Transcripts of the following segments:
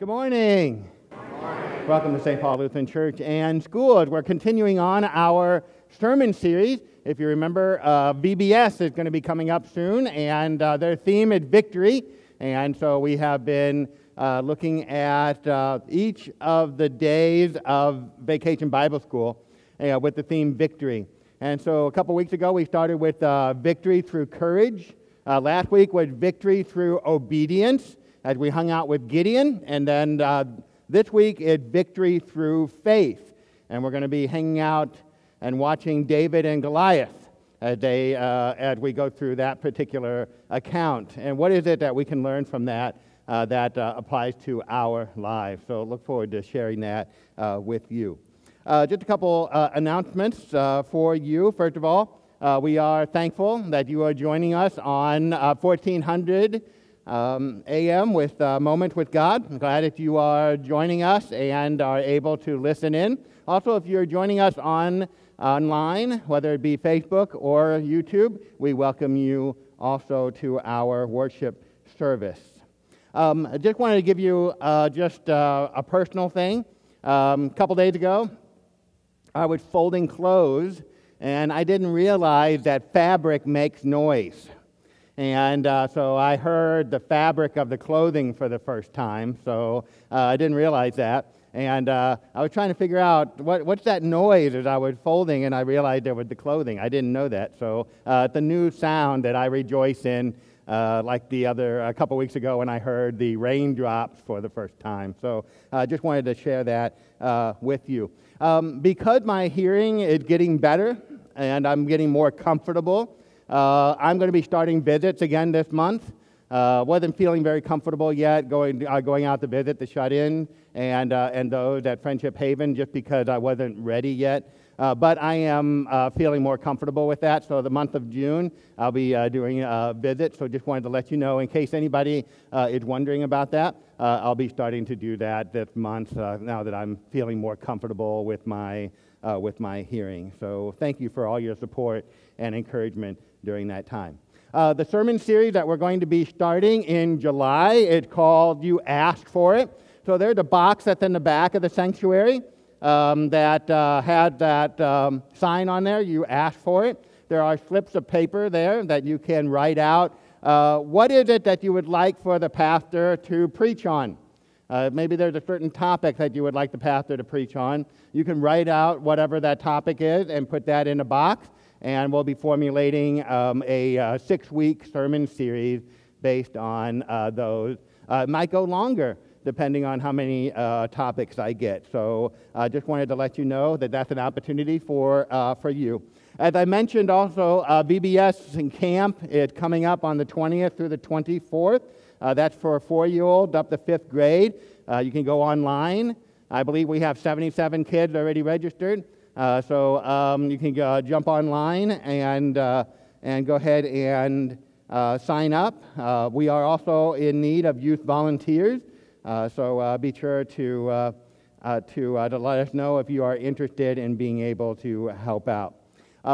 Good morning. Welcome to St. Paul Lutheran Church and Schools. We're continuing on our sermon series. If you remember, uh, VBS is going to be coming up soon, and uh, their theme is victory. And so we have been uh, looking at uh, each of the days of Vacation Bible School uh, with the theme victory. And so a couple weeks ago, we started with uh, victory through courage. last week was victory through obedience as we hung out with Gideon. And then this week is victory through faith. And we're going to be hanging out and watching David and Goliath as, they, uh, as we go through that particular account. And what is it that we can learn from that uh, that uh, applies to our lives? So look forward to sharing that uh, with you. Uh, just a couple uh, announcements for you. First of all, we are thankful that you are joining us on 1400 um, AM with uh, Moment with God. I'm glad that you are joining us and are able to listen in. Also, if you're joining us on online, whether it be Facebook or YouTube, we welcome you also to our worship service. Um, I just wanted to give you uh, just uh, a personal thing. Um, a couple days ago, I was folding clothes, and I didn't realize that fabric makes noise. And uh, so I heard the fabric of the clothing for the first time, so uh, I didn't realize that. And uh, I was trying to figure out what, what's that noise as I was folding, and I realized it was the clothing. I didn't know that. So uh, it's a new sound that I rejoice in, uh, like the other, a couple weeks ago when I heard the raindrops for the first time. So I just wanted to share that uh, with you. Um, because my hearing is getting better and I'm getting more comfortable, uh, I'm going to be starting visits again this month. Uh, wasn't feeling very comfortable yet going, uh, going out to visit the shut in and, uh, and those at Friendship Haven just because I wasn't ready yet. Uh, but I am uh, feeling more comfortable with that. So, the month of June, I'll be uh, doing a visit. So, just wanted to let you know in case anybody is wondering about that. I'll be starting to do that this month now that I'm feeling more comfortable with my, with my hearing. So, thank you for all your support and encouragement during that time. Uh, the sermon series that we're going to be starting in July is called You Asked for It. So there's a box that's in the back of the sanctuary um, that uh, had that um, sign on there, You Asked for It. There are slips of paper there that you can write out. Uh, what is it that you would like for the pastor to preach on? Uh, maybe there's a certain topic that you would like the pastor to preach on. You can write out whatever that topic is and put that in a box and we'll be formulating um, a uh, six week sermon series based on uh, those. Uh, it might go longer depending on how many uh, topics I get. So I just wanted to let you know that that's an opportunity for, uh, for you. As I mentioned also, uh, VBS in camp is coming up on the 20th through the 24th. that's for a four year old up to fifth grade. you can go online. I believe we have 77 kids already registered. Uh, so um, you can uh, jump online and, uh, and go ahead and uh, sign up. Uh, we are also in need of youth volunteers, so be sure to, to, to let us know if you are interested in being able to help out.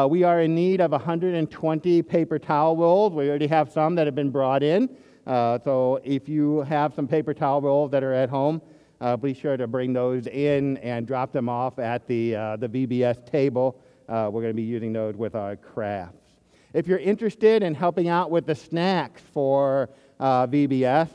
we are in need of 120 paper towel rolls. We already have some that have been brought in. so if you have some paper towel rolls that are at home, uh, be sure to bring those in and drop them off at the, uh, the VBS table. Uh, we're going to be using those with our crafts. If you're interested in helping out with the snacks for uh, VBS,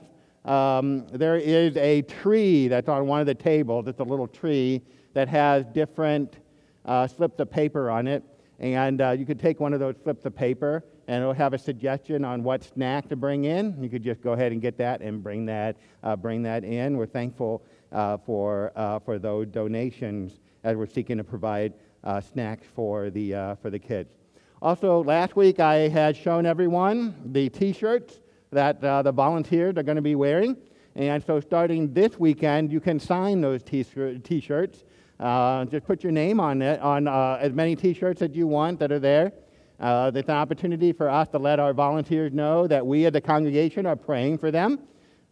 um, there is a tree that's on one of the tables. It's a little tree that has different uh, slips of paper on it. And uh, you could take one of those slips of paper and it'll have a suggestion on what snack to bring in. You could just go ahead and get that and bring that, uh, bring that in. We're thankful for, uh, for those donations as we're seeking to provide uh, snacks for the, uh, for the kids. Also, last week I had shown everyone the t shirts that uh, the volunteers are going to be wearing. And so, starting this weekend, you can sign those t shirts. just put your name on it, on as many t shirts as you want that are there. Uh, it's an opportunity for us to let our volunteers know that we as a congregation are praying for them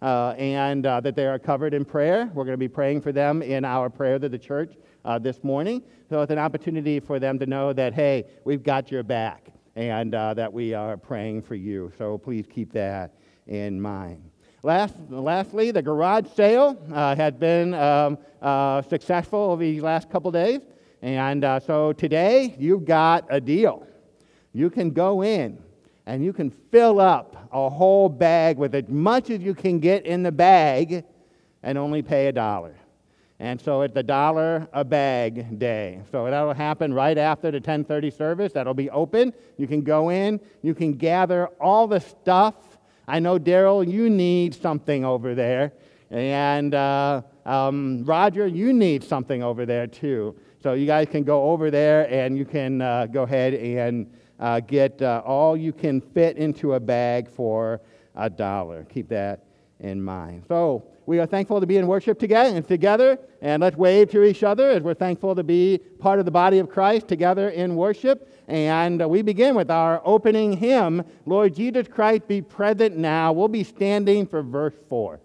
uh, and uh, that they are covered in prayer. We're going to be praying for them in our prayer to the church uh, this morning. So it's an opportunity for them to know that, hey, we've got your back and uh, that we are praying for you. So please keep that in mind. Last, lastly, the garage sale uh, had been um, uh, successful over these last couple days. And so today, you've got a deal. You can go in and you can fill up a whole bag with as much as you can get in the bag and only pay a dollar. And so it's a dollar a bag day. So that'll happen right after the 1030 service. That'll be open. You can go in. You can gather all the stuff. I know, Daryl, you need something over there. And uh, um, Roger, you need something over there too. So you guys can go over there and you can uh, go ahead and uh, get uh, all you can fit into a bag for a dollar. Keep that in mind. So we are thankful to be in worship together and together, and let's wave to each other as we're thankful to be part of the body of Christ together in worship. And we begin with our opening hymn, Lord Jesus Christ, be present now. We'll be standing for verse 4.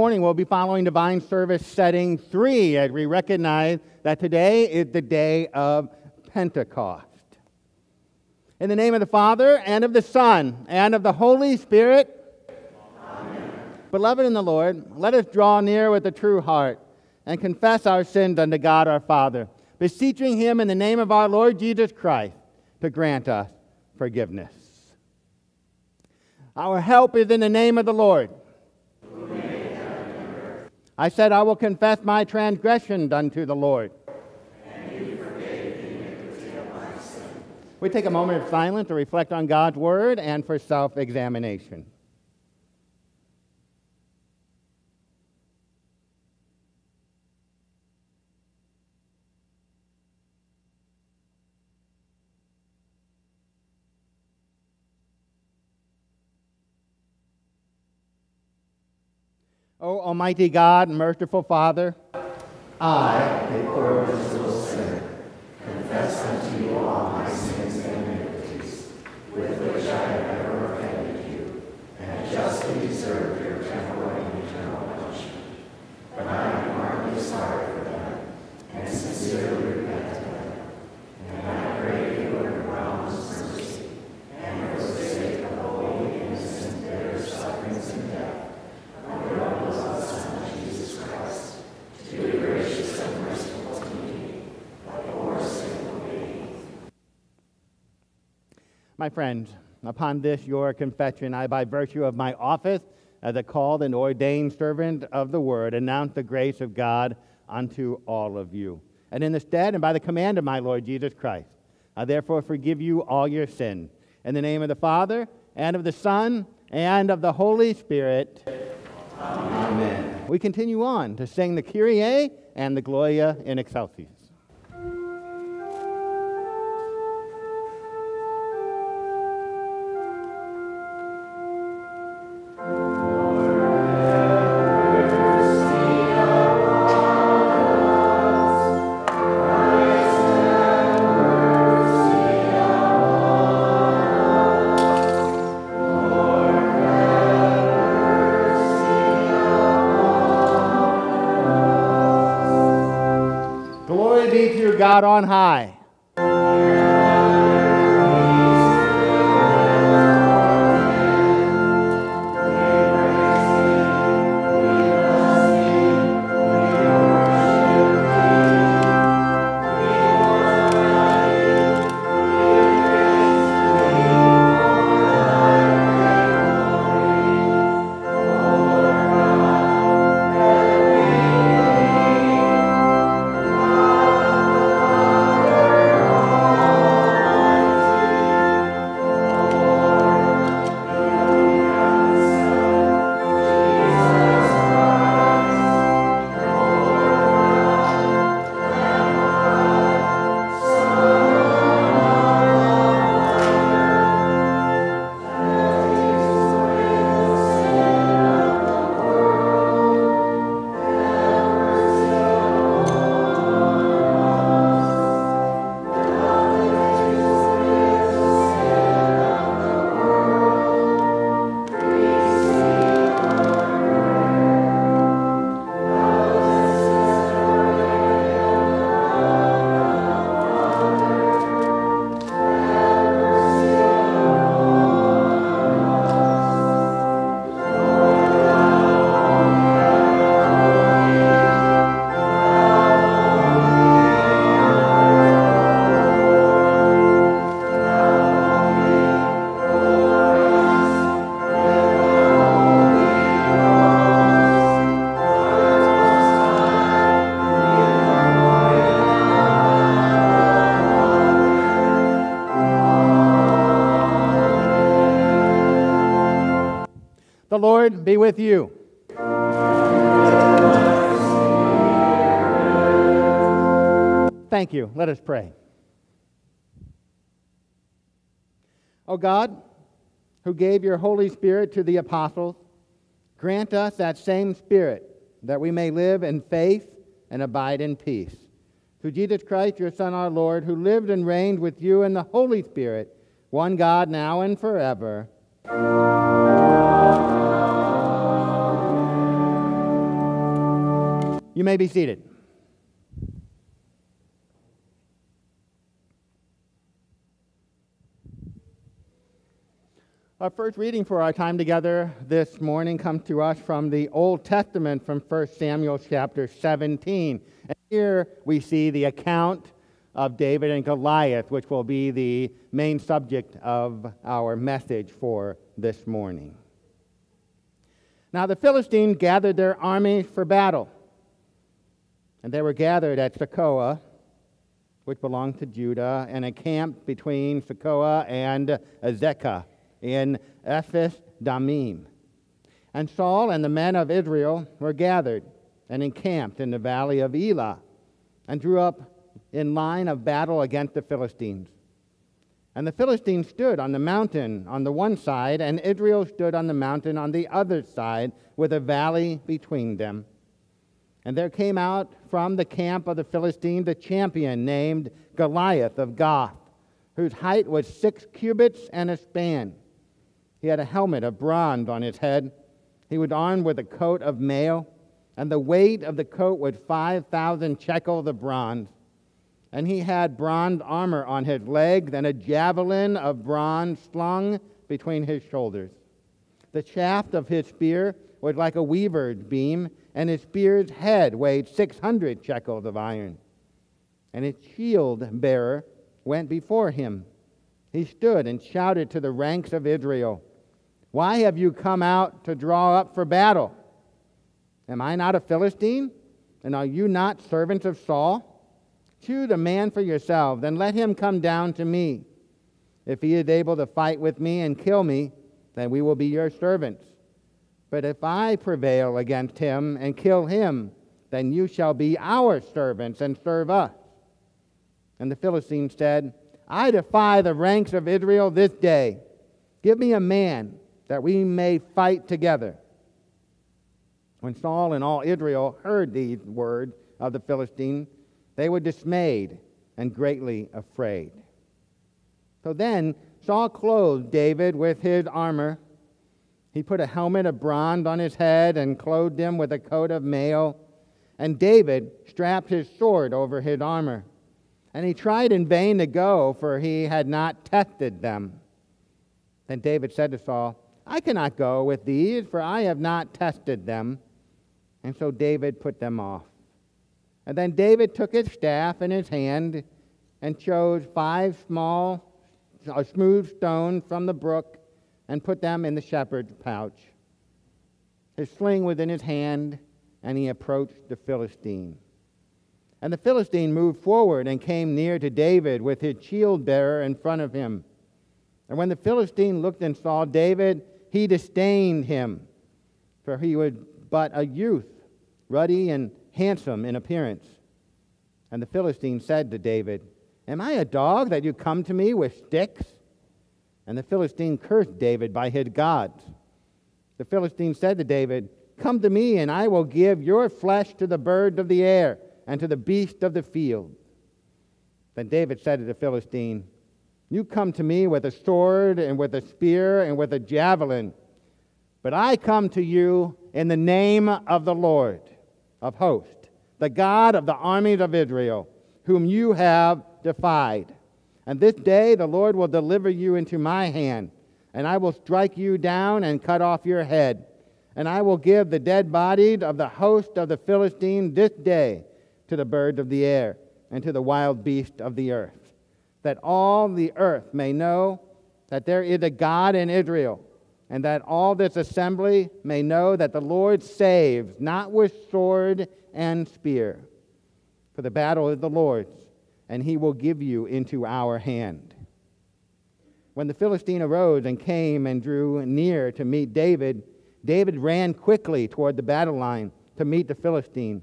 Morning we'll be following divine service setting three as we recognize that today is the day of Pentecost. In the name of the Father, and of the Son, and of the Holy Spirit, Amen. Beloved in the Lord, let us draw near with a true heart and confess our sins unto God our Father, beseeching Him in the name of our Lord Jesus Christ to grant us forgiveness. Our help is in the name of the Lord. I said, I will confess my transgressions unto the Lord. We take a moment of silence to reflect on God's word and for self examination. O Almighty God, merciful Father, I, a poor miserable sinner, confess unto you all my sins and iniquities, with which I have ever offended you, and justly deserve your temporal and eternal punishment. But I am heartily sorry for them, and My friends, upon this your confession, I, by virtue of my office as a called and ordained servant of the word, announce the grace of God unto all of you. And in the stead and by the command of my Lord Jesus Christ, I therefore forgive you all your sin. In the name of the Father, and of the Son, and of the Holy Spirit. Amen. We continue on to sing the Kyrie and the Gloria in Excelsis. God on high. The Lord be with you. Thank you. Let us pray. O God, who gave your Holy Spirit to the apostles, grant us that same Spirit that we may live in faith and abide in peace. Through Jesus Christ, your Son, our Lord, who lived and reigned with you in the Holy Spirit, one God, now and forever. You may be seated. Our first reading for our time together this morning comes to us from the Old Testament from 1 Samuel chapter 17. And here we see the account of David and Goliath, which will be the main subject of our message for this morning. Now, the Philistines gathered their armies for battle, and they were gathered at Tekoa, which belonged to Judah, and encamped between Tekoa and Azekah in Ephes Damim. And Saul and the men of Israel were gathered and encamped in the valley of Elah, and drew up in line of battle against the Philistines. And the Philistines stood on the mountain on the one side, and Israel stood on the mountain on the other side, with a valley between them. And there came out from the camp of the Philistines a champion named Goliath of Gath, whose height was six cubits and a span. He had a helmet of bronze on his head. He was armed with a coat of mail, and the weight of the coat was 5,000 shekels of bronze. And he had bronze armor on his legs and a javelin of bronze slung between his shoulders. The shaft of his spear was like a weaver's beam, and his spear's head weighed 600 shekels of iron. And his shield bearer went before him, He stood and shouted to the ranks of Israel, Why have you come out to draw up for battle? Am I not a Philistine? And are you not servants of Saul? Choose a man for yourselves, and let him come down to me. If he is able to fight with me and kill me, then we will be your servants. But if I prevail against him and kill him, then you shall be our servants and serve us. And the Philistine said, I defy the ranks of Israel this day. Give me a man that we may fight together. When Saul and all Israel heard these words of the Philistine, they were dismayed and greatly afraid. So then Saul clothed David with his armor. He put a helmet of bronze on his head and clothed him with a coat of mail. And David strapped his sword over his armor. And he tried in vain to go, for he had not tested them. Then David said to Saul, I cannot go with these, for I have not tested them. And so David put them off. And then David took his staff in his hand and chose five small, smooth stones from the brook and put them in the shepherd's pouch. His sling was in his hand, and he approached the Philistine. And the Philistine moved forward and came near to David with his shield bearer in front of him. And when the Philistine looked and saw David, he disdained him, for he was but a youth, ruddy and handsome in appearance. And the Philistine said to David, Am I a dog that you come to me with sticks? And the Philistine cursed David by his gods. The Philistine said to David, Come to me, and I will give your flesh to the birds of the air and to the beasts of the field. Then David said to the Philistine, You come to me with a sword and with a spear and with a javelin, but I come to you in the name of the Lord of hosts, the God of the armies of Israel, whom you have defied. And this day the Lord will deliver you into my hand, and I will strike you down and cut off your head. And I will give the dead bodies of the host of the Philistines this day to the birds of the air and to the wild beasts of the earth, that all the earth may know that there is a God in Israel and that all this assembly may know that the Lord saves, not with sword and spear. For the battle is the Lord's, and he will give you into our hand. When the Philistine arose and came and drew near to meet David, David ran quickly toward the battle line to meet the Philistine.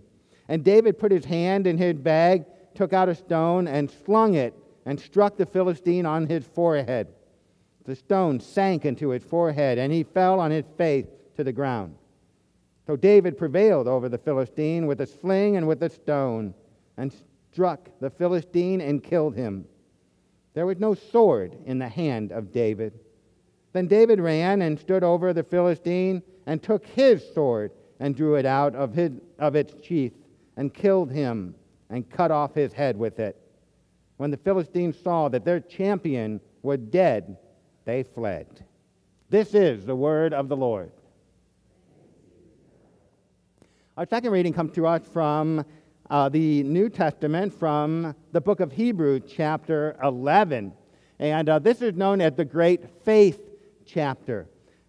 And David put his hand in his bag, took out a stone, and slung it, and struck the Philistine on his forehead the stone sank into his forehead, and he fell on his face to the ground. So David prevailed over the Philistine with a sling and with a stone, and struck the Philistine and killed him. There was no sword in the hand of David. Then David ran and stood over the Philistine and took his sword and drew it out of, his, of its sheath and killed him and cut off his head with it. When the Philistines saw that their champion was dead, they fled. This is the word of the Lord. Our second reading comes to us from uh, the New Testament, from the book of Hebrews, chapter 11. And uh, this is known as the Great Faith chapter.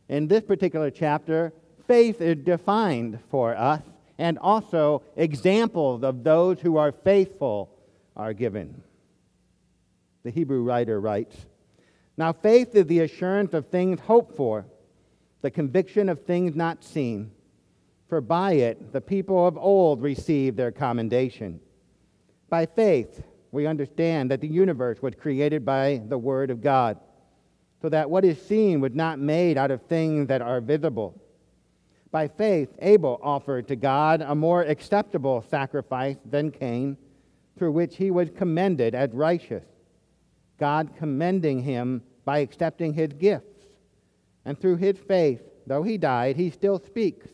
In this particular chapter, faith is defined for us, and also examples of those who are faithful are given. The Hebrew writer writes, now, faith is the assurance of things hoped for, the conviction of things not seen. For by it the people of old received their commendation. By faith, we understand that the universe was created by the Word of God, so that what is seen was not made out of things that are visible. By faith, Abel offered to God a more acceptable sacrifice than Cain, through which he was commended as righteous. God commending him by accepting his gifts. And through his faith, though he died, he still speaks.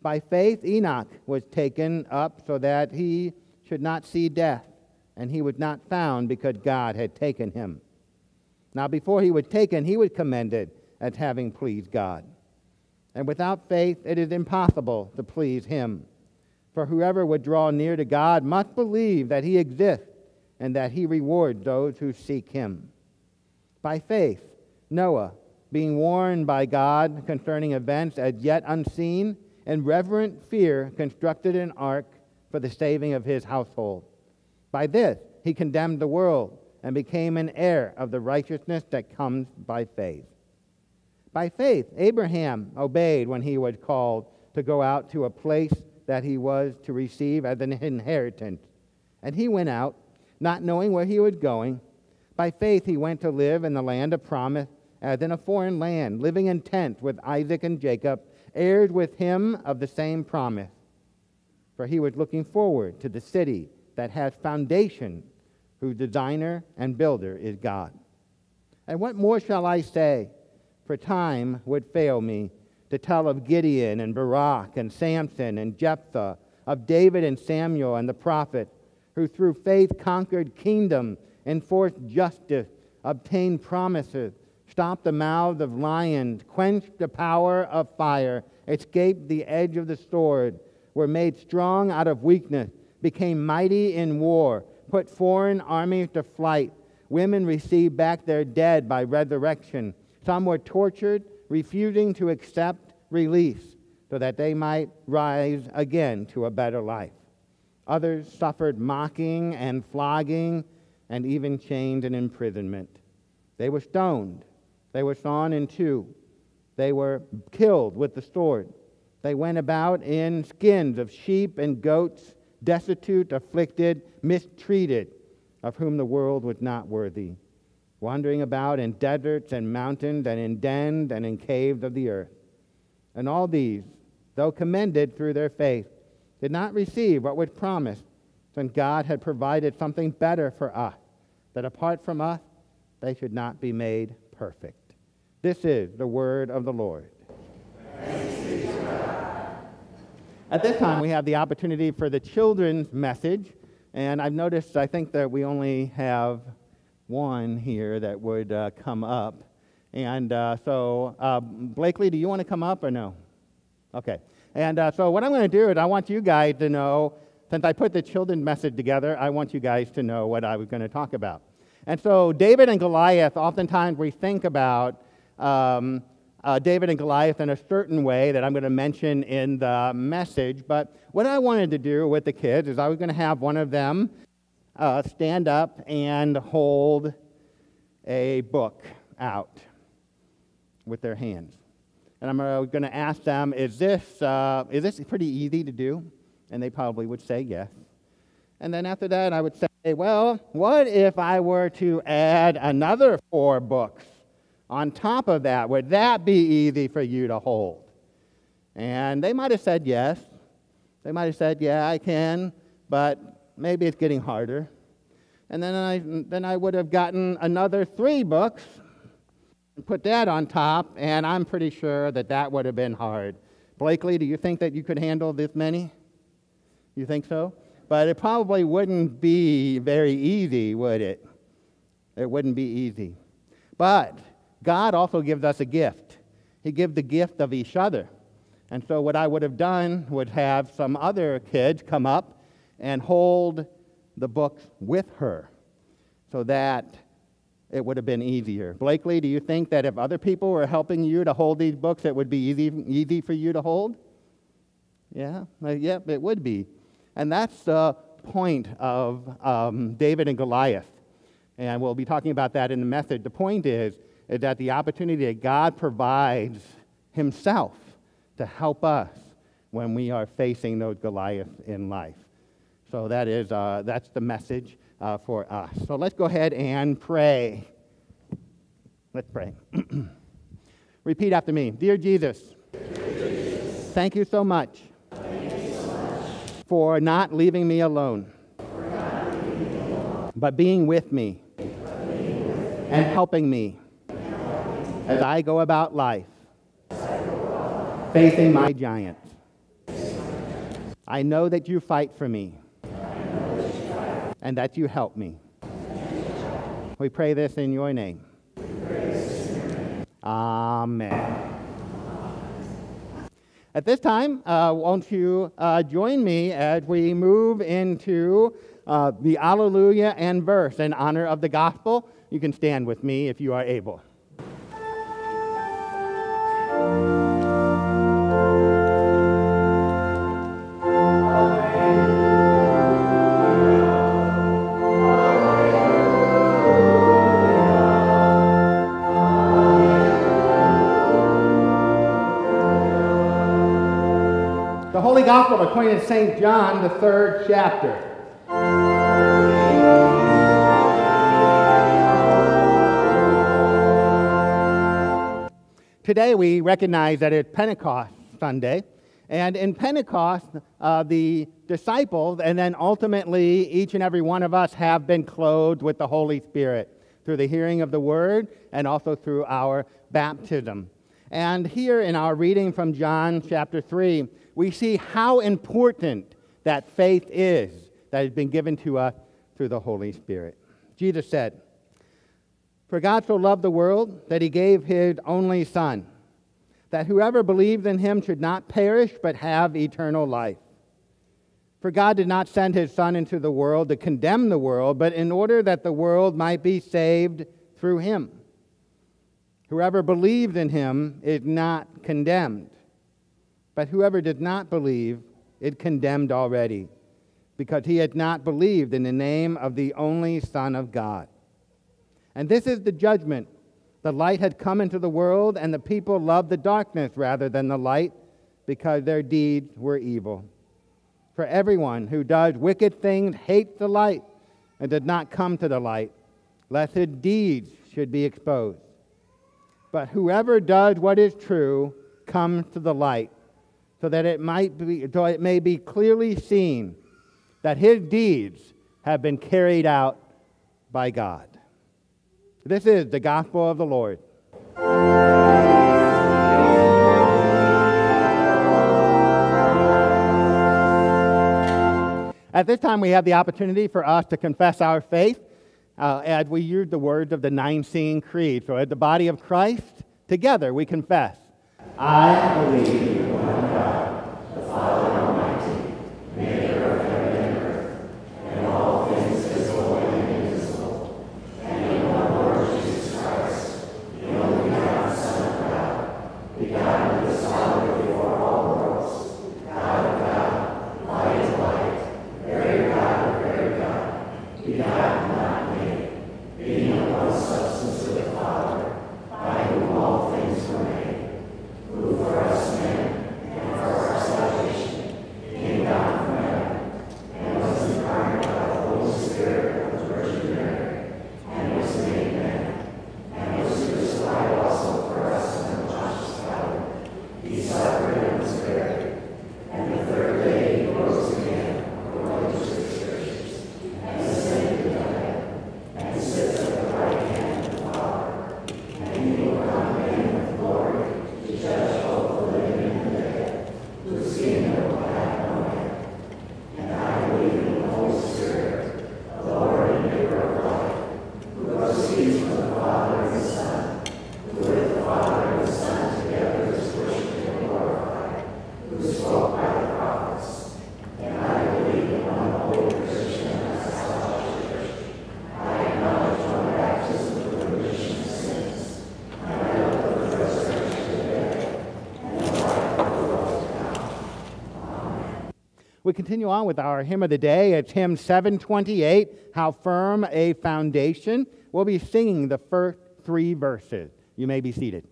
By faith, Enoch was taken up so that he should not see death, and he was not found because God had taken him. Now, before he was taken, he was commended as having pleased God. And without faith, it is impossible to please him. For whoever would draw near to God must believe that he exists and that he rewards those who seek him. By faith, Noah, being warned by God concerning events as yet unseen, in reverent fear constructed an ark for the saving of his household. By this he condemned the world and became an heir of the righteousness that comes by faith. By faith, Abraham obeyed when he was called to go out to a place that he was to receive as an inheritance. And he went out, not knowing where he was going. By faith, he went to live in the land of promise, as in a foreign land, living in tents with Isaac and Jacob, heirs with him of the same promise. For he was looking forward to the city that has foundation, whose designer and builder is God. And what more shall I say? For time would fail me to tell of Gideon and Barak and Samson and Jephthah, of David and Samuel and the prophets, who through faith conquered kingdom, enforced justice, obtained promises, stopped the mouths of lions, quenched the power of fire, escaped the edge of the sword, were made strong out of weakness, became mighty in war, put foreign armies to flight. Women received back their dead by resurrection. Some were tortured, refusing to accept release so that they might rise again to a better life. Others suffered mocking and flogging and even chained and imprisonment. They were stoned. They were sawn in two. They were killed with the sword. They went about in skins of sheep and goats, destitute, afflicted, mistreated, of whom the world was not worthy, wandering about in deserts and mountains and in dens and in caves of the earth. And all these, though commended through their faith, did not receive what was promised, since God had provided something better for us, that apart from us, they should not be made perfect. This is the word of the Lord. At this time, we have the opportunity for the children's message. And I've noticed, I think that we only have one here that would uh, come up. And uh, so, uh, Blakely, do you want to come up or no? Okay. And uh, so, what I'm going to do is, I want you guys to know, since I put the children's message together, I want you guys to know what I was going to talk about. And so, David and Goliath, oftentimes we think about um, uh, David and Goliath in a certain way that I'm going to mention in the message. But what I wanted to do with the kids is I was going to have one of them uh, stand up and hold a book out with their hands. And I'm uh, going to ask them, is this, uh, is this pretty easy to do? And they probably would say yes. And then after that, I would say, well, what if I were to add another four books on top of that? Would that be easy for you to hold? And they might have said yes. They might have said, yeah, I can, but maybe it's getting harder. And then I, then I would have gotten another three books and put that on top, and I'm pretty sure that that would have been hard. Blakely, do you think that you could handle this many? You think so? But it probably wouldn't be very easy, would it? It wouldn't be easy. But God also gives us a gift. He gives the gift of each other. And so, what I would have done would have some other kids come up and hold the books with her so that it would have been easier. Blakely, do you think that if other people were helping you to hold these books, it would be easy, easy for you to hold? Yeah, uh, yep, it would be. And that's the point of um, David and Goliath. And we'll be talking about that in the message. The point is is that the opportunity that God provides Himself to help us when we are facing those Goliaths in life. So that is, uh, that's the message uh, for us. So let's go ahead and pray. Let's pray. Repeat after me. Dear Jesus, Dear Jesus thank, you so much for not leaving me alone, leaving me alone but being with me, being with and helping me as I go about life, facing my giant. I know that you fight for me and that you help me. We pray this in your name. Amen. At this time, uh, won't you uh, join me as we move into uh, the Alleluia and verse in honor of the gospel You can stand with me if you are able. Gospel according to St. John, the third chapter. Today we recognize that it's Pentecost Sunday, and in Pentecost, uh, the disciples and then ultimately each and every one of us have been clothed with the Holy Spirit through the hearing of the Word and also through our baptism. And here in our reading from John chapter 3, we see how important that faith is that has been given to us through the Holy Spirit. Jesus said, For God so loved the world that he gave his only Son, that whoever believes in him should not perish but have eternal life. For God did not send his Son into the world to condemn the world, but in order that the world might be saved through him. Whoever believes in him is not condemned, but whoever did not believe it condemned already, because he had not believed in the name of the only Son of God. And this is the judgment. The light had come into the world, and the people loved the darkness rather than the light, because their deeds were evil. For everyone who does wicked things hates the light and did not come to the light, lest his deeds should be exposed. But whoever does what is true comes to the light, so that it might be so it may be clearly seen that his deeds have been carried out by God. This is the gospel of the Lord. At this time, we have the opportunity for us to confess our faith uh, as we use the words of the Nicene Creed. So, as the body of Christ, together we confess. I believe continue on with our hymn of the day. It's hymn 728, How Firm a Foundation. We'll be singing the first three verses. You may be seated.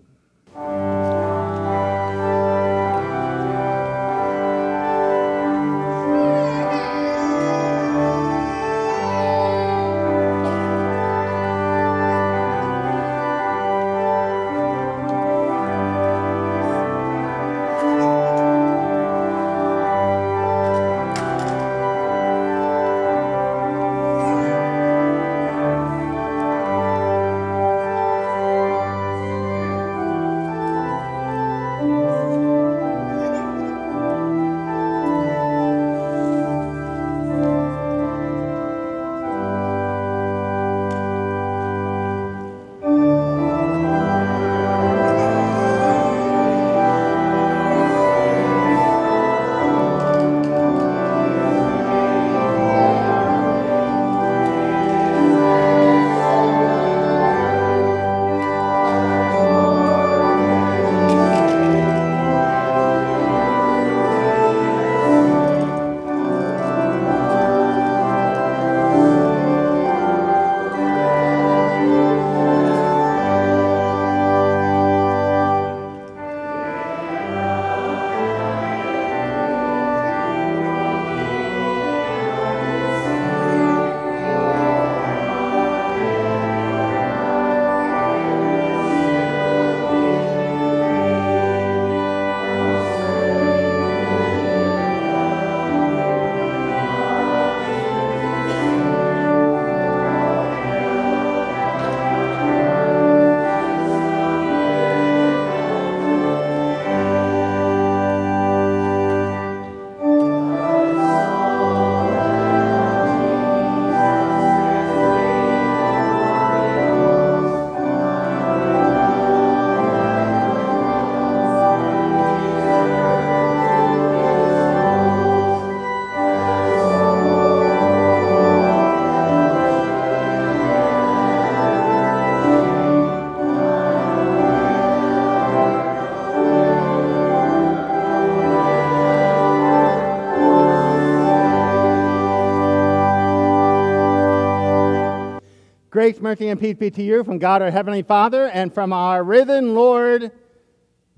Grace, mercy, and peace be to you from God our Heavenly Father and from our risen Lord,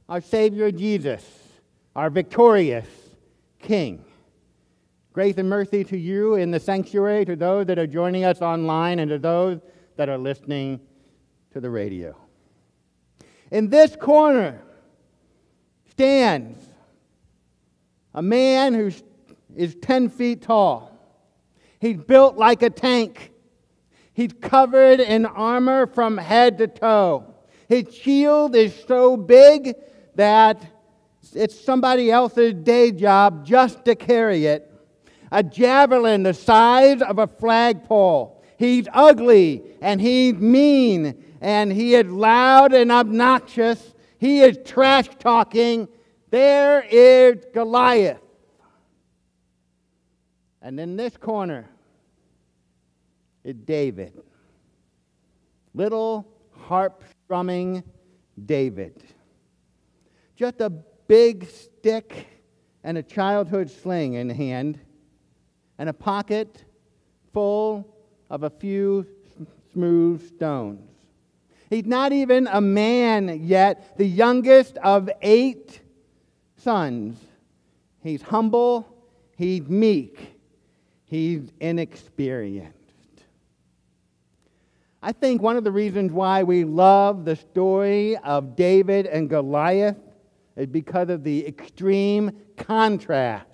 our Savior Jesus, our victorious King. Grace and mercy to you in the sanctuary, to those that are joining us online, and to those that are listening to the radio. In this corner stands a man who is 10 feet tall. He's built like a tank. He's covered in armor from head to toe. His shield is so big that it's somebody else's day job just to carry it. A javelin the size of a flagpole. He's ugly and he's mean and he is loud and obnoxious. He is trash talking. There is Goliath. And in this corner David. Little harp strumming David. Just a big stick and a childhood sling in hand, and a pocket full of a few smooth stones. He's not even a man yet, the youngest of eight sons. He's humble, he's meek, He's inexperienced. I think one of the reasons why we love the story of David and Goliath is because of the extreme contrast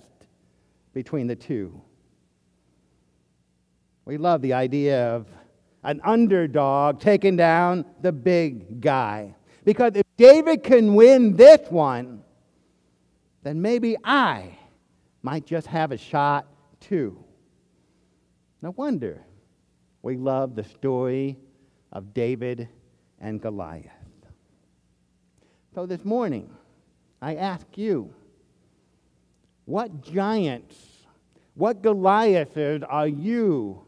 between the two. We love the idea of an underdog taking down the big guy. Because if David can win this one, then maybe I might just have a shot too. No wonder we love the story of David and Goliath. So this morning, I ask you, what giants, what Goliaths are you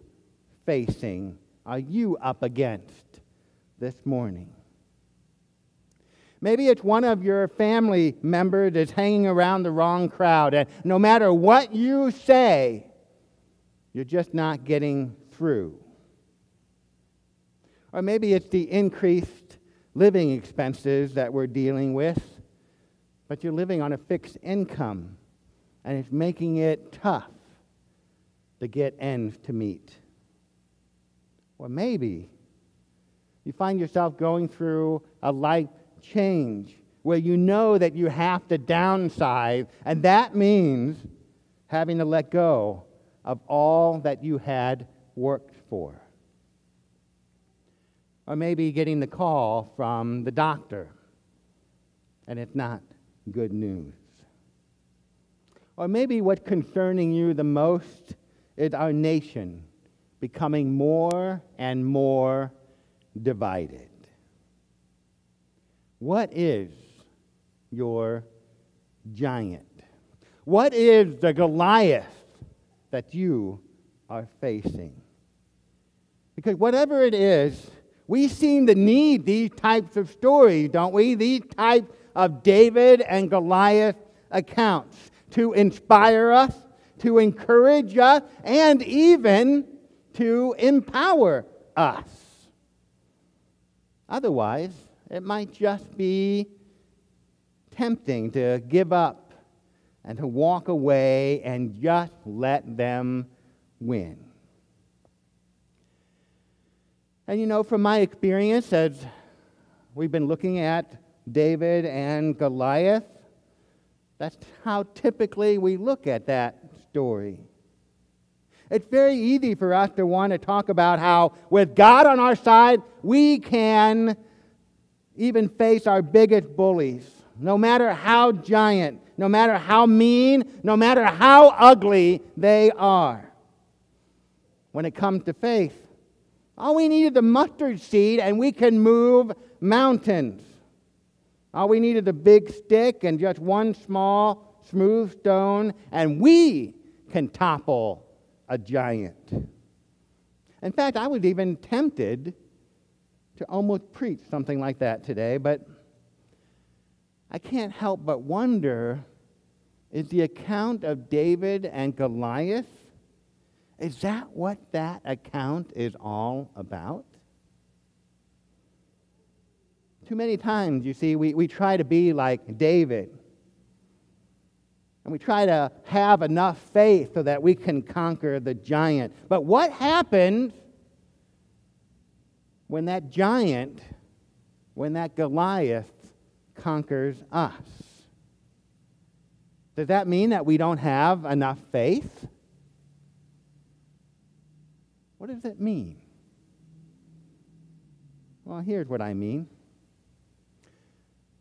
facing, are you up against this morning? Maybe it's one of your family members that's hanging around the wrong crowd, and no matter what you say, you're just not getting through. Or maybe it's the increased living expenses that we're dealing with, but you're living on a fixed income and it's making it tough to get ends to meet. Or maybe you find yourself going through a life change where you know that you have to downsize, and that means having to let go of all that you had worked for. Or maybe getting the call from the doctor, and it's not good news. Or maybe what's concerning you the most is our nation becoming more and more divided. What is your giant? What is the Goliath that you are facing. Because whatever it is, we seem to need these types of stories, don't we? These types of David and Goliath accounts to inspire us, to encourage us, and even to empower us. Otherwise, it might just be tempting to give up and to walk away and just let them win. And you know, from my experience, as we've been looking at David and Goliath, that's how typically we look at that story. It's very easy for us to want to talk about how, with God on our side, we can even face our biggest bullies, no matter how giant, no matter how mean, no matter how ugly they are. When it comes to faith, all we need is a mustard seed and we can move mountains. All we need is a big stick and just one small, smooth stone, and we can topple a giant. In fact, I was even tempted to almost preach something like that today, but I can't help but wonder is the account of David and Goliath, is that what that account is all about? Too many times, you see, we, we try to be like David. And we try to have enough faith so that we can conquer the giant. But what happens when that giant, when that Goliath conquers us? Does that mean that we don't have enough faith? What does it mean? Well, here's what I mean.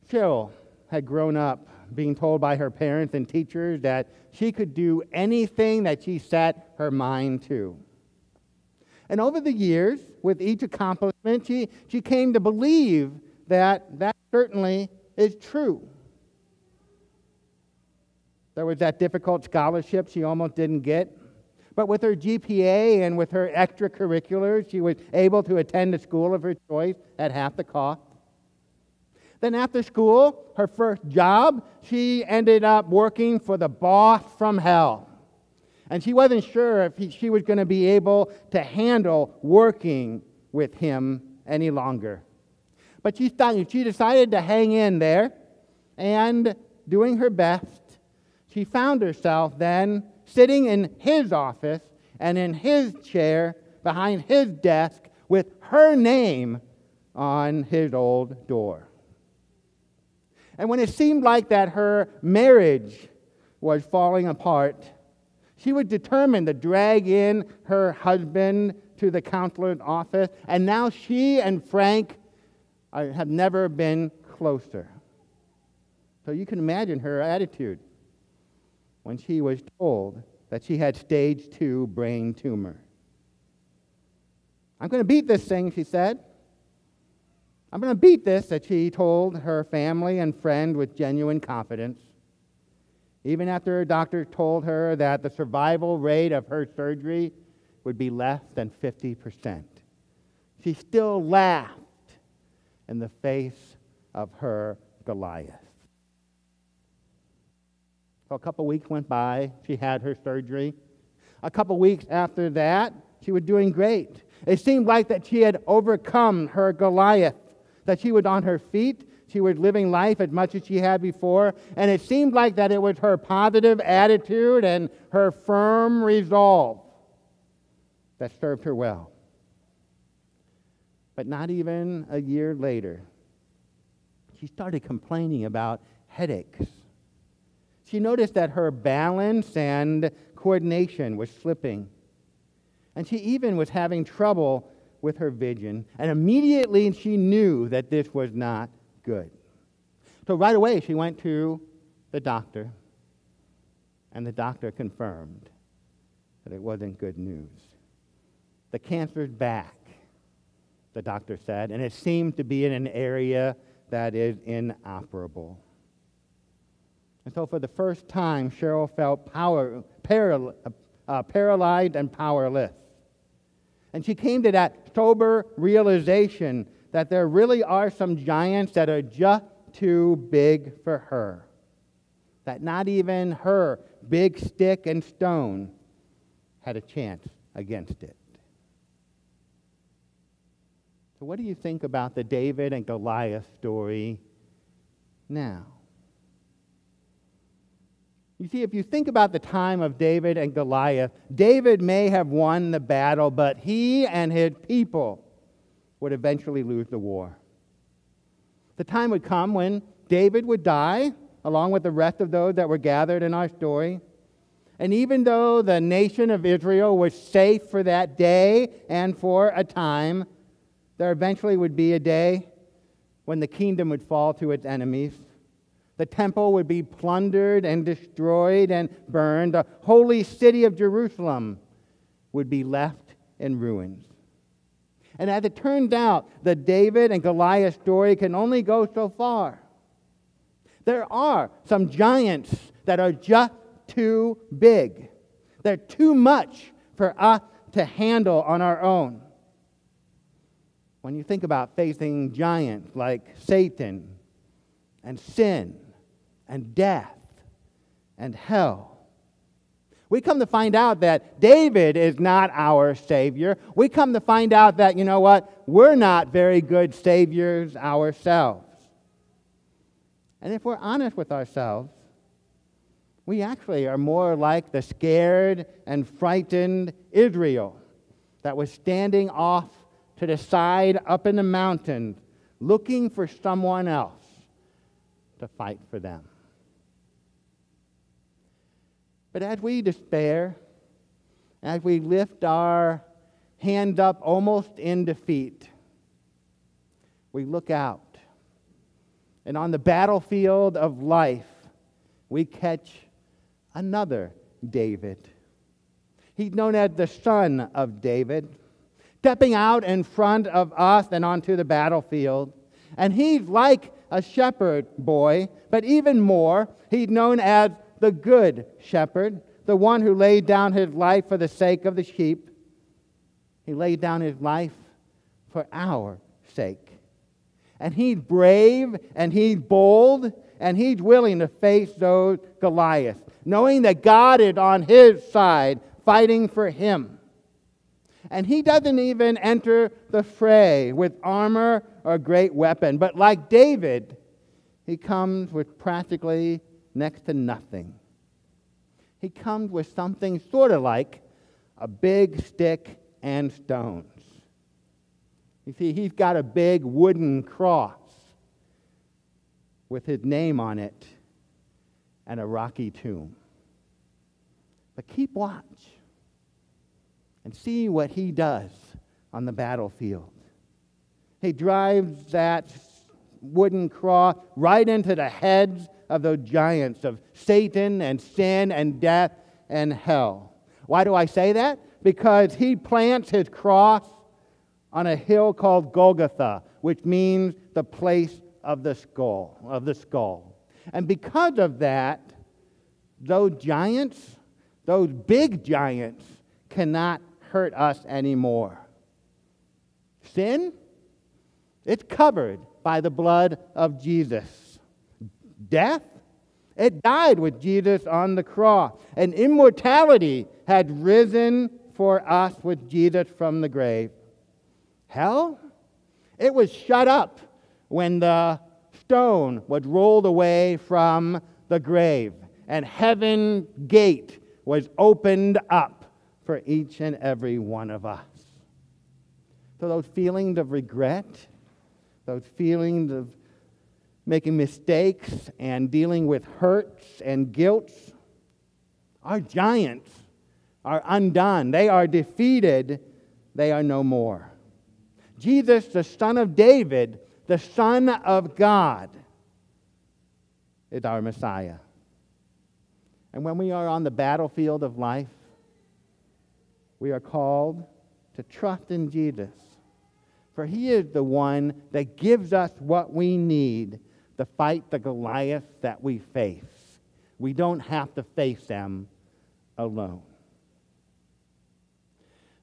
Cheryl had grown up being told by her parents and teachers that she could do anything that she set her mind to. And over the years, with each accomplishment, she, she came to believe that that certainly is true. There was that difficult scholarship she almost didn't get. But with her GPA and with her extracurriculars, she was able to attend a school of her choice at half the cost. Then, after school, her first job, she ended up working for the boss from hell. And she wasn't sure if he, she was going to be able to handle working with him any longer. But she, she decided to hang in there, and doing her best, she found herself then sitting in his office and in his chair behind his desk with her name on his old door. And when it seemed like that her marriage was falling apart, she was determined to drag in her husband to the counselor's office, and now she and Frank uh, have never been closer. So you can imagine her attitude when she was told that she had stage two brain tumor. I'm going to beat this thing, she said. I'm going to beat this, that she told her family and friend with genuine confidence. Even after her doctor told her that the survival rate of her surgery would be less than 50%. She still laughed in the face of her Goliath. So a couple weeks went by. She had her surgery. A couple weeks after that, she was doing great. It seemed like that she had overcome her Goliath, that she was on her feet. She was living life as much as she had before. And it seemed like that it was her positive attitude and her firm resolve that served her well. But not even a year later, she started complaining about headaches she noticed that her balance and coordination was slipping. And she even was having trouble with her vision. And immediately she knew that this was not good. So right away she went to the doctor. And the doctor confirmed that it wasn't good news. The cancer's back, the doctor said, and it seemed to be in an area that is inoperable. And so, for the first time, Cheryl felt power, paral, uh, paralyzed and powerless. And she came to that sober realization that there really are some giants that are just too big for her. That not even her big stick and stone had a chance against it. So, what do you think about the David and Goliath story now? You see, if you think about the time of David and Goliath, David may have won the battle, but he and his people would eventually lose the war. The time would come when David would die, along with the rest of those that were gathered in our story. And even though the nation of Israel was safe for that day and for a time, there eventually would be a day when the kingdom would fall to its enemies the temple would be plundered and destroyed and burned. The holy city of Jerusalem would be left in ruins. And as it turned out, the David and Goliath story can only go so far. There are some giants that are just too big. They're too much for us to handle on our own. When you think about facing giants like Satan and sin and death and hell. We come to find out that David is not our Savior. We come to find out that, you know what, we're not very good Saviors ourselves. And if we're honest with ourselves, we actually are more like the scared and frightened Israel that was standing off to the side up in the mountains looking for someone else to fight for them. But as we despair, as we lift our hand up almost in defeat, we look out. And on the battlefield of life, we catch another David. He's known as the son of David, stepping out in front of us and onto the battlefield. And he's like a shepherd boy, but even more, he's known as the good shepherd, the one who laid down his life for the sake of the sheep. He laid down his life for our sake. And he's brave and he's bold and he's willing to face those Goliaths, knowing that God is on his side, fighting for him. And he doesn't even enter the fray with armor or great weapon, but like David, he comes with practically next to nothing. He comes with something sort of like a big stick and stones. You see, he's got a big wooden cross with his name on it and a rocky tomb. But keep watch and see what he does on the battlefield. He drives that wooden cross right into the heads of those giants of Satan and sin and death and hell. Why do I say that? Because he plants his cross on a hill called Golgotha, which means the place of the skull, of the skull. And because of that, those giants, those big giants, cannot hurt us anymore. Sin, it's covered by the blood of Jesus death. It died with Jesus on the cross. And immortality had risen for us with Jesus from the grave. Hell, it was shut up when the stone was rolled away from the grave and heaven gate was opened up for each and every one of us. So those feelings of regret, those feelings of making mistakes and dealing with hurts and guilt. Our giants are undone, they are defeated, they are no more. Jesus, the Son of David, the Son of God, is our Messiah. And when we are on the battlefield of life, we are called to trust in Jesus. For he is the one that gives us what we need to fight the Goliath that we face. We don't have to face them alone.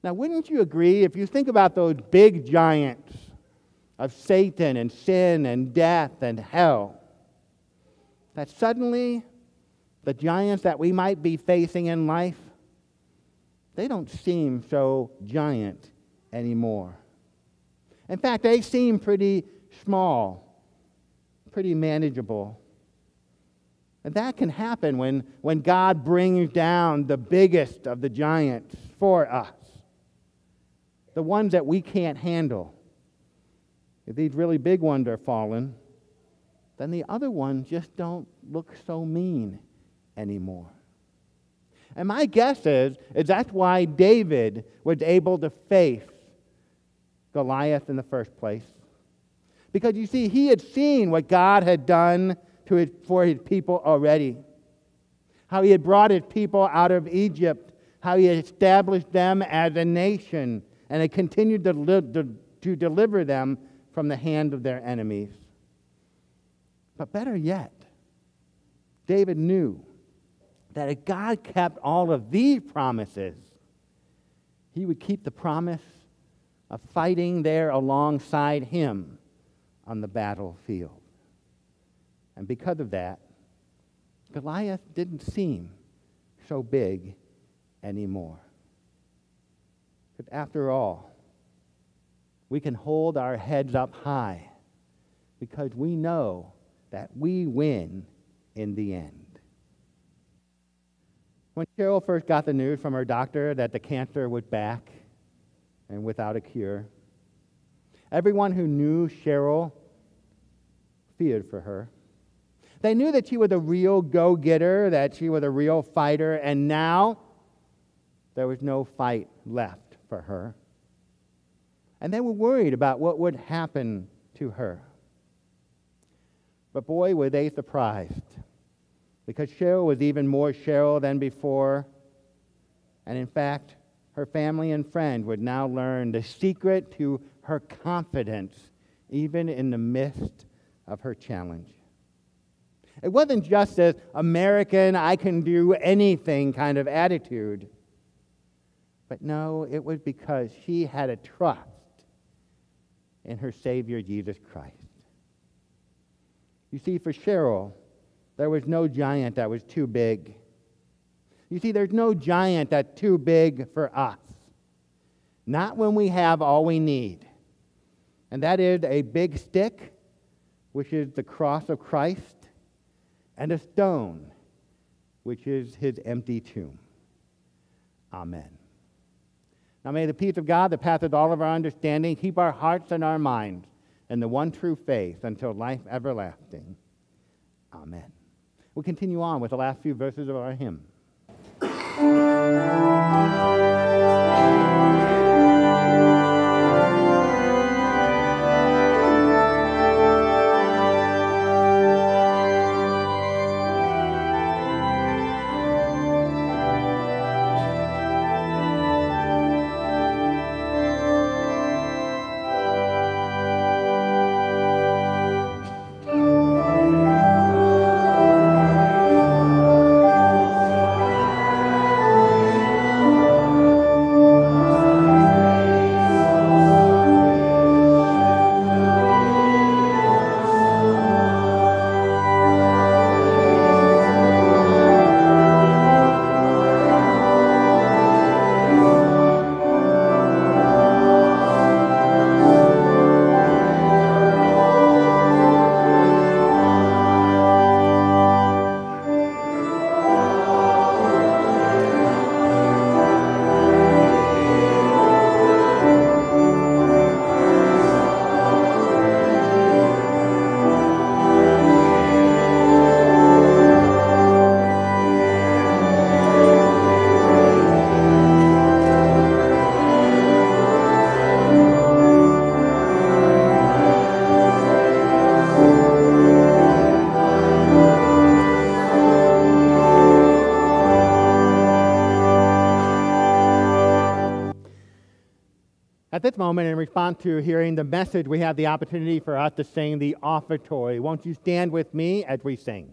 Now, wouldn't you agree if you think about those big giants of Satan and sin and death and hell, that suddenly the giants that we might be facing in life, they don't seem so giant anymore. In fact, they seem pretty small pretty manageable. And that can happen when, when God brings down the biggest of the giants for us, the ones that we can't handle. If these really big ones are fallen, then the other ones just don't look so mean anymore. And my guess is, is that's why David was able to face Goliath in the first place. Because you see, he had seen what God had done to his, for his people already. How he had brought his people out of Egypt, how he had established them as a nation, and had continued to, to, to deliver them from the hand of their enemies. But better yet, David knew that if God kept all of these promises, he would keep the promise of fighting there alongside him on the battlefield. And because of that, Goliath didn't seem so big anymore. Because after all, we can hold our heads up high because we know that we win in the end. When Cheryl first got the news from her doctor that the cancer was back and without a cure, everyone who knew Cheryl feared for her. They knew that she was a real go getter, that she was a real fighter, and now there was no fight left for her. And they were worried about what would happen to her. But boy, were they surprised because Cheryl was even more Cheryl than before. And in fact, her family and friends would now learn the secret to her confidence, even in the midst of her challenge. It wasn't just this American, I can do anything kind of attitude. But no, it was because she had a trust in her Savior, Jesus Christ. You see, for Cheryl, there was no giant that was too big. You see, there's no giant that's too big for us. Not when we have all we need. And that is a big stick, which is the cross of Christ, and a stone, which is his empty tomb. Amen. Now may the peace of God that passeth all of our understanding keep our hearts and our minds in the one true faith until life everlasting. Amen. We'll continue on with the last few verses of our hymn. Response to hearing the message, we have the opportunity for us to sing the offertory. Won't you stand with me as we sing?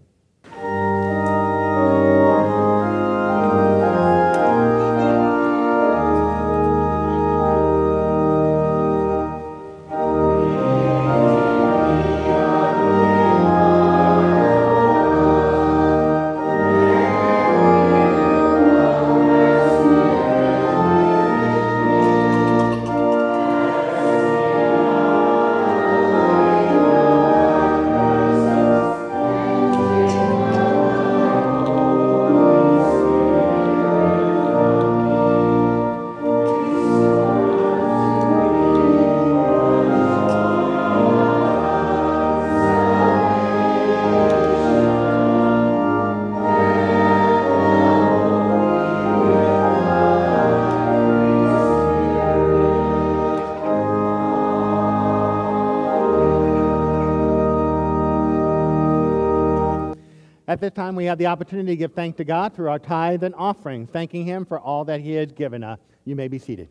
At this time, we have the opportunity to give thanks to God through our tithe and offering, thanking Him for all that He has given us. You may be seated.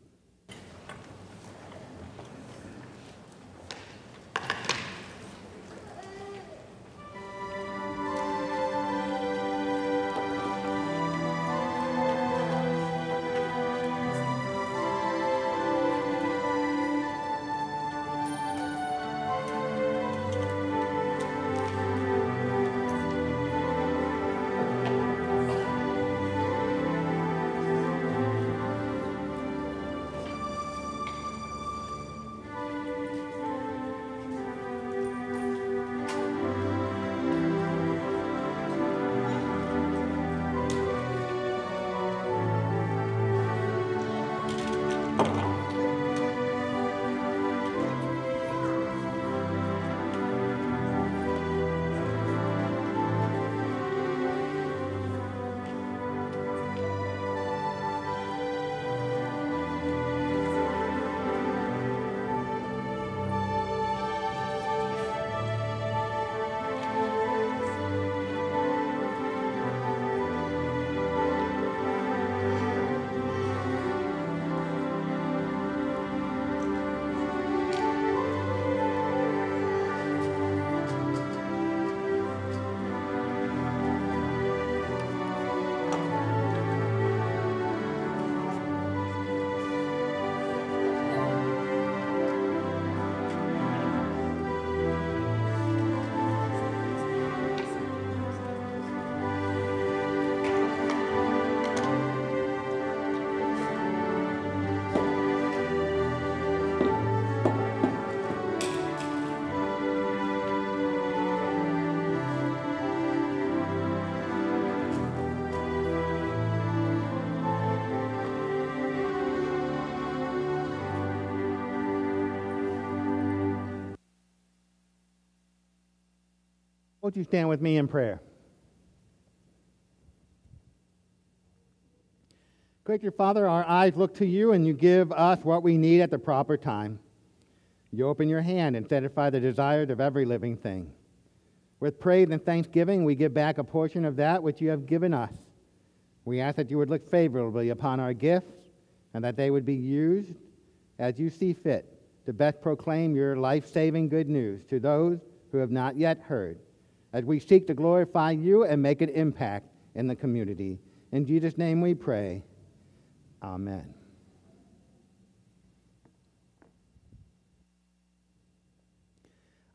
Would you stand with me in prayer? Gracious Father, our eyes look to you and you give us what we need at the proper time. You open your hand and satisfy the desires of every living thing. With praise and thanksgiving, we give back a portion of that which you have given us. We ask that you would look favorably upon our gifts and that they would be used as you see fit to best proclaim your life saving good news to those who have not yet heard, as we seek to glorify you and make an impact in the community. In Jesus' name we pray. Amen.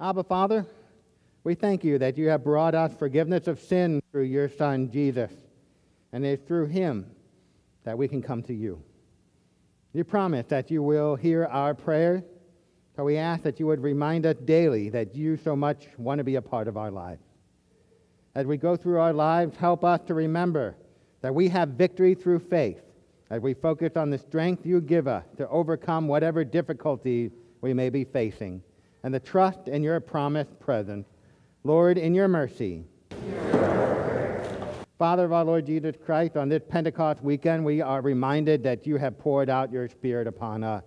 Abba, Father, we thank you that you have brought us forgiveness of sin through your Son, Jesus, and it's through him that we can come to you. You promise that you will hear our prayers, so we ask that you would remind us daily that you so much want to be a part of our lives. As we go through our lives, help us to remember that we have victory through faith as we focus on the strength you give us to overcome whatever difficulties we may be facing, and the trust in your promised presence. Lord, in your mercy. Father of our Lord Jesus Christ, on this Pentecost weekend, we are reminded that you have poured out your Spirit upon us,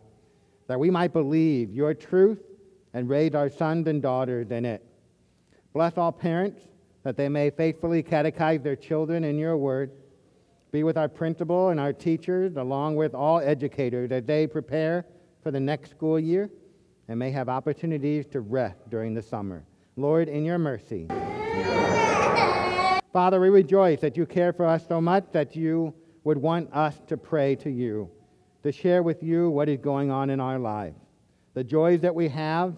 that we might believe your truth and raise our sons and daughters in it. Bless all parents that they may faithfully catechize their children in your word be with our principal and our teachers, along with all educators, as they prepare for the next school year and may have opportunities to rest during the summer. Lord, in your mercy. Father, we rejoice that you care for us so much that you would want us to pray to you, to share with you what is going on in our lives, the joys that we have,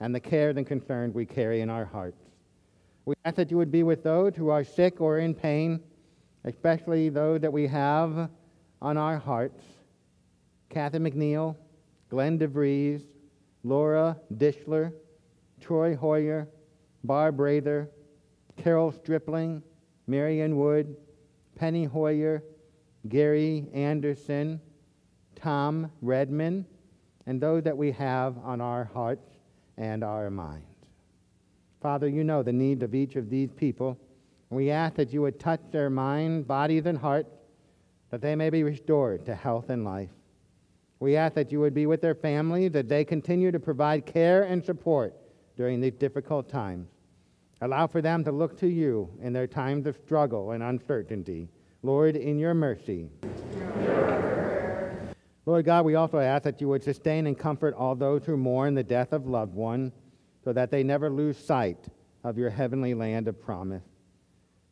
and the cares and concerns we carry in our hearts. We ask that you would be with those who are sick or in pain especially those that we have on our hearts Kathy McNeil, Glenn DeVries, Laura Dishler, Troy Hoyer, Barb Rather, Carol Stripling, Marion Wood, Penny Hoyer, Gary Anderson, Tom Redman, and those that we have on our hearts and our minds. Father, you know the needs of each of these people. We ask that you would touch their mind, bodies, and hearts, that they may be restored to health and life. We ask that you would be with their families, that they continue to provide care and support during these difficult times. Allow for them to look to you in their times of struggle and uncertainty. Lord, in your mercy. Lord God, we also ask that you would sustain and comfort all those who mourn the death of loved ones, so that they never lose sight of your heavenly land of promise.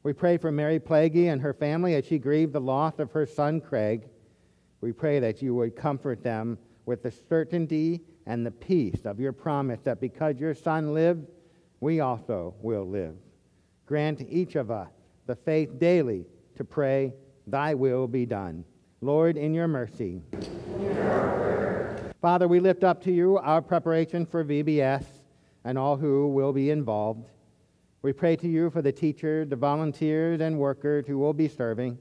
We pray for Mary Plaguey and her family as she grieved the loss of her son Craig. We pray that you would comfort them with the certainty and the peace of your promise that because your son lived, we also will live. Grant each of us the faith daily to pray, Thy will be done. Lord, in your mercy. Father, we lift up to you our preparation for VBS and all who will be involved. We pray to you for the teachers, the volunteers, and workers who will be serving.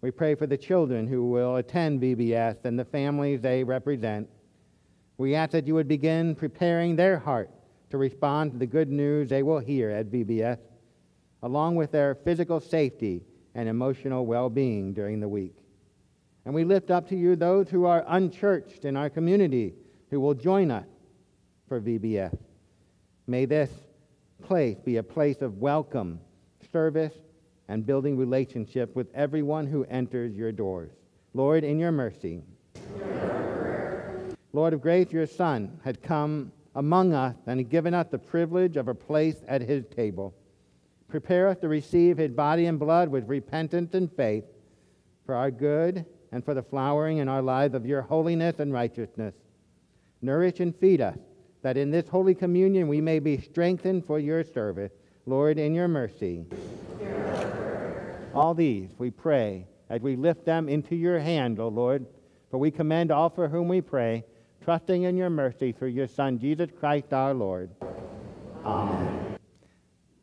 We pray for the children who will attend VBS and the families they represent. We ask that you would begin preparing their heart to respond to the good news they will hear at VBS, along with their physical safety and emotional well being during the week. And we lift up to you those who are unchurched in our community who will join us for VBS. May this place be a place of welcome, service, and building relationship with everyone who enters your doors. Lord, in your mercy. Lord of grace, your Son had come among us and had given us the privilege of a place at his table. Prepare us to receive his body and blood with repentance and faith for our good and for the flowering in our lives of your holiness and righteousness. Nourish and feed us that in this Holy Communion we may be strengthened for your service. Lord, in your mercy. All these we pray as we lift them into your hand, O Lord. For we commend all for whom we pray, trusting in your mercy through your Son, Jesus Christ our Lord. Amen.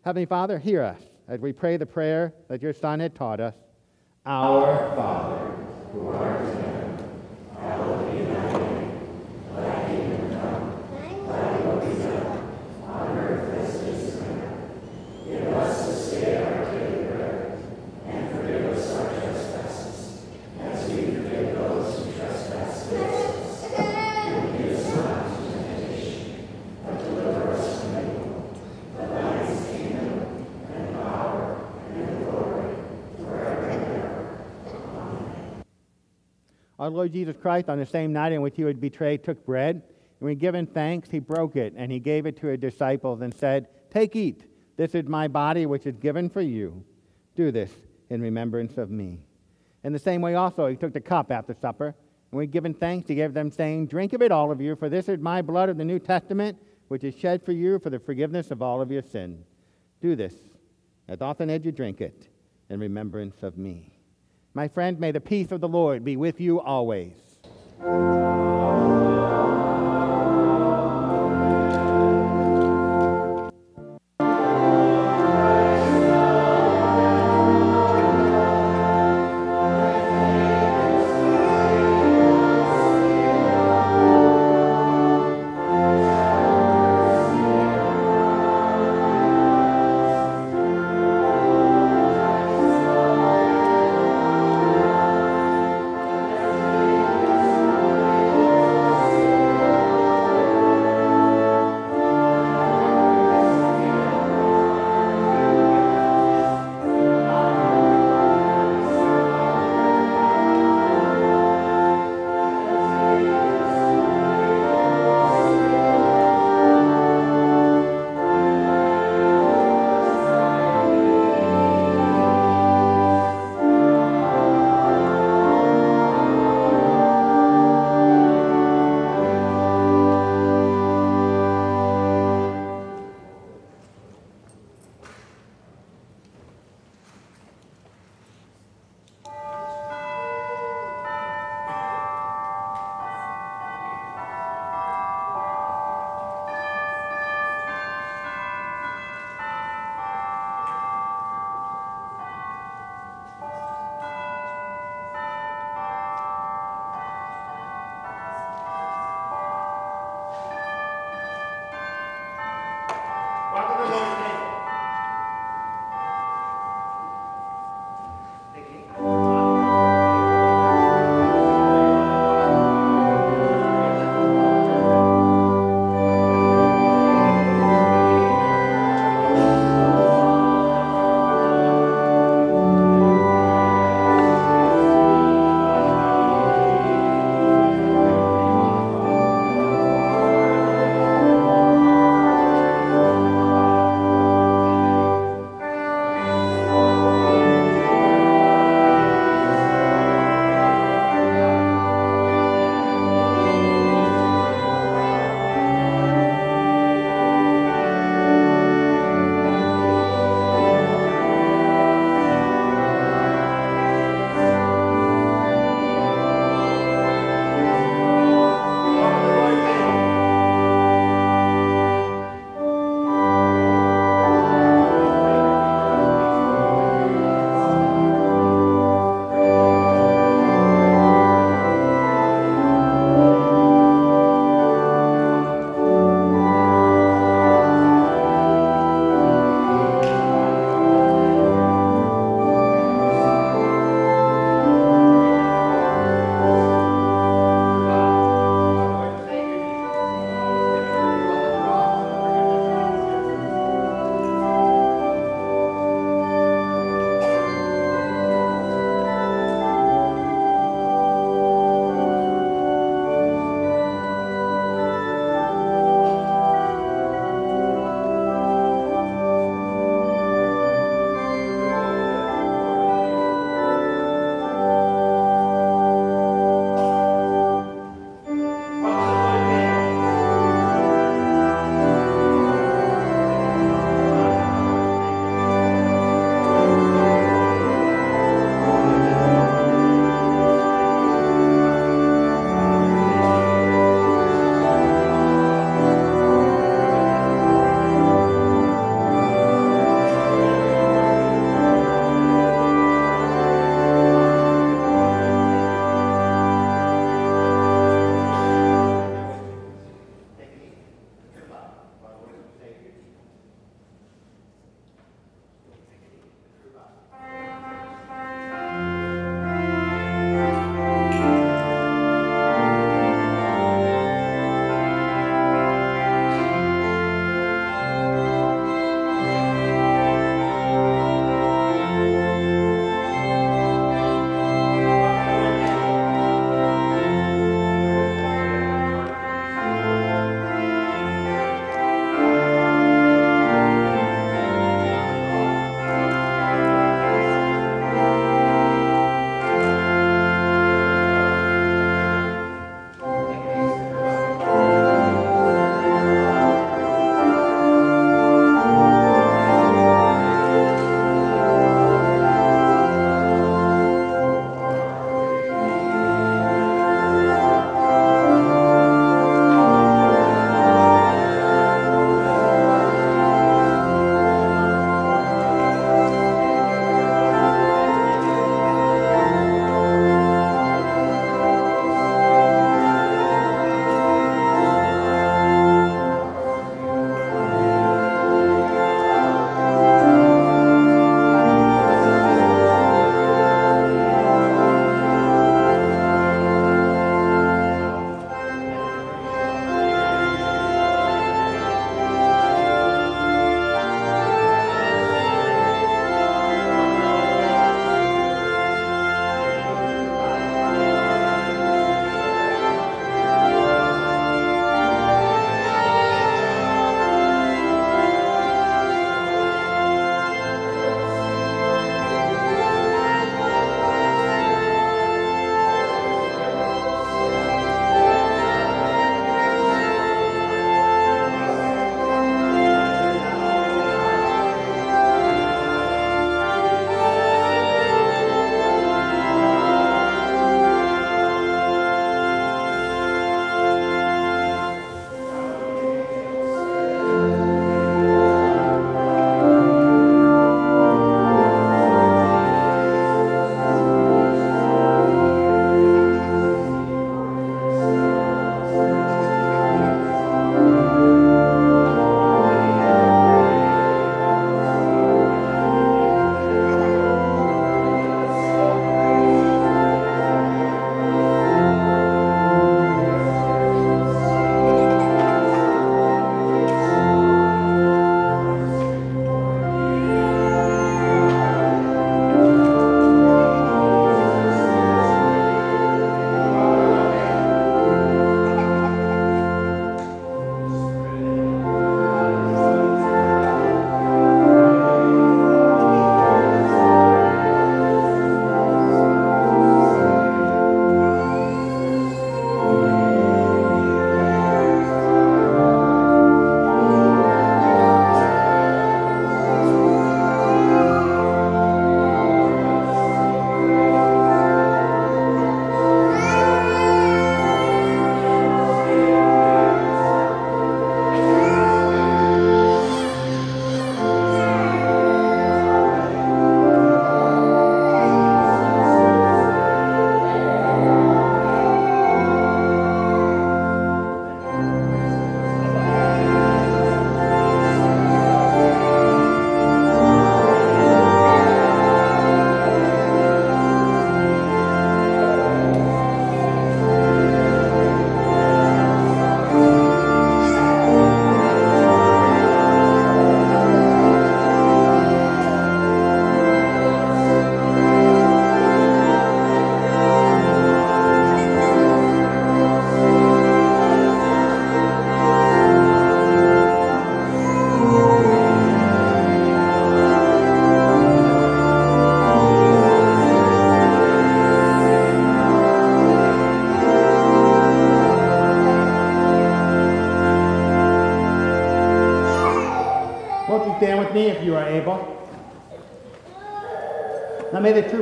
Heavenly Father, hear us as we pray the prayer that your Son had taught us. Our Father, who art in heaven, hallowed be thy name. Thy kingdom come, thy will be done, on earth as it is in heaven. Our Lord Jesus Christ, on the same night in which he was betrayed, took bread, and when given thanks, he broke it, and he gave it to his disciples and said, Take, eat. This is my body, which is given for you. Do this in remembrance of me. In the same way, also, he took the cup after supper, and when given thanks, he gave them, saying, Drink of it, all of you, for this is my blood of the New Testament, which is shed for you for the forgiveness of all of your sins. Do this, as often as you drink it, in remembrance of me. My friend, may the peace of the Lord be with you always.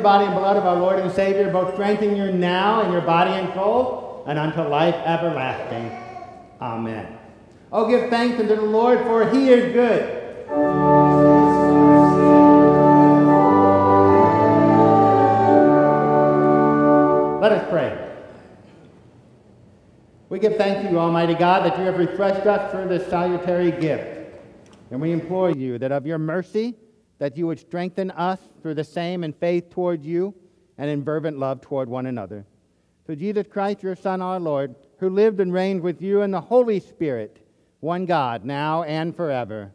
Body and blood of our Lord and Savior both strengthen you now in your body and soul and unto life everlasting. Amen. Oh, give thanks unto the Lord, for he is good. Let us pray. We give thanks to you, Almighty God, that you have refreshed us for this salutary gift. And we implore you that of your mercy, that you would strengthen us through the same in faith toward you and in fervent love toward one another. Through Jesus Christ, your Son, our Lord, who lived and reigned with you in the Holy Spirit, one God, now and forever.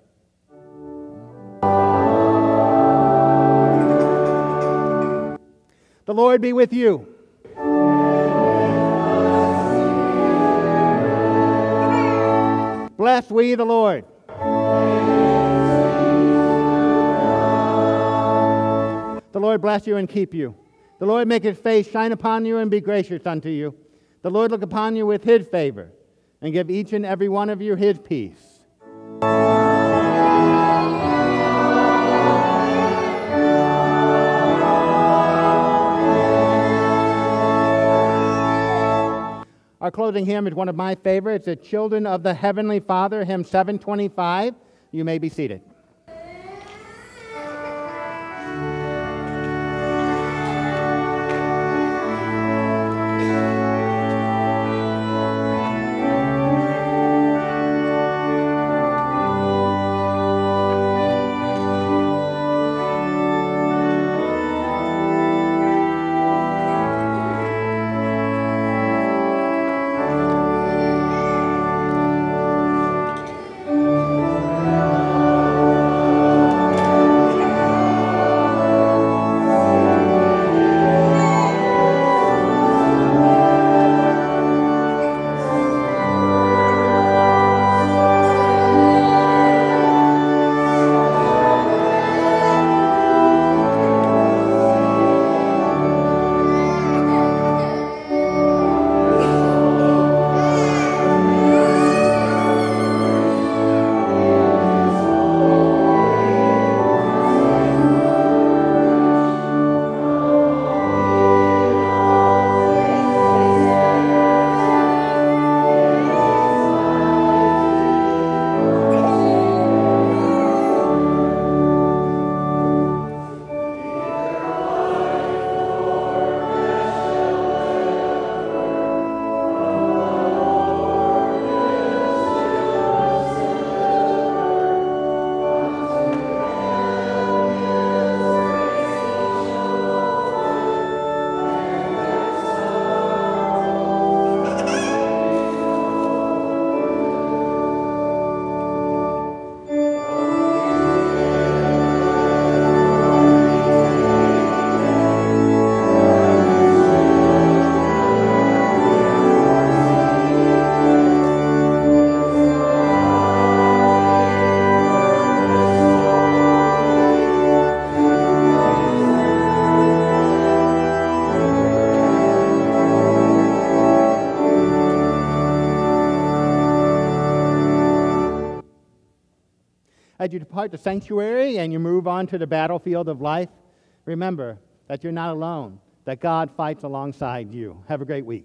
The Lord be with you. Bless we the Lord. The Lord bless you and keep you. The Lord make his face shine upon you and be gracious unto you. The Lord look upon you with his favor and give each and every one of you his peace. Our closing hymn is one of my favorites. It's Children of the Heavenly Father, hymn 725. You may be seated. As you depart the sanctuary and you move on to the battlefield of life, remember that you're not alone, that God fights alongside you. Have a great week.